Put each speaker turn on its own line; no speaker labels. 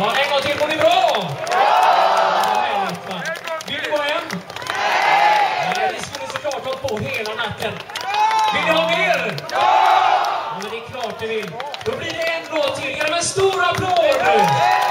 Ja, en gång till. Mår ni bra? Ja! Vill ni vara hem? Nej! Ja, vi skulle såklart ha på hela natten. Vill ni ha mer? Ja! ja men det är klart ni vill. Då blir det en låt till. Genom en stor applåd!